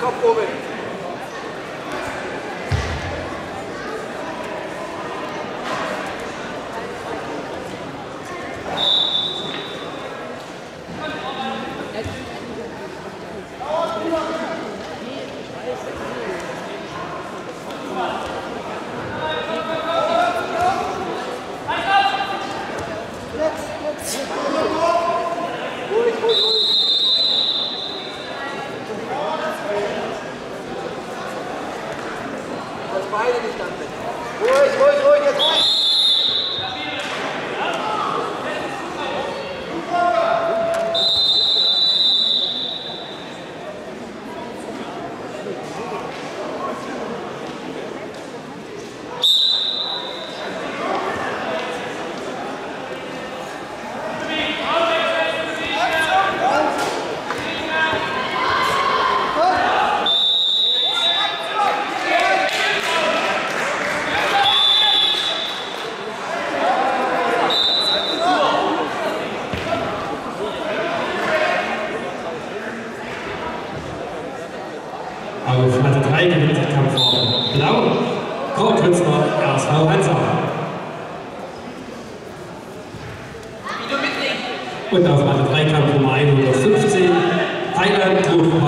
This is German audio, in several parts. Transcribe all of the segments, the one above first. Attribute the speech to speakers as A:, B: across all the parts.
A: Kopf oben. Yes.
B: Auf Matte 3 gewinnt die Kampffarbe Blau. Kurt Künstler, RSV Hansa. Und auf Matte 3 Kampf Nummer 115 Thailand Gruppe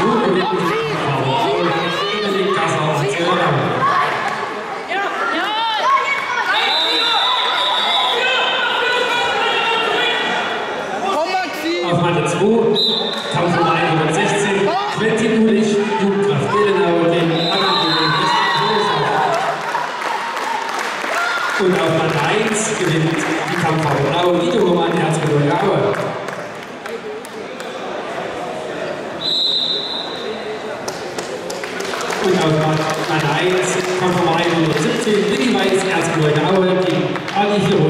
B: Auf Matte 2 Kampf um 116 Quentin Ulich, Jugendkraft Belenauer gegen Anatolien Und auf Matte 1 gewinnt die Kampfhaube Blau Niederroman Erzgebirge-Aue. Und auf Matte 1 Kampf um 117 Willi Weiß Erzgebirge-Aue gegen Ali Firo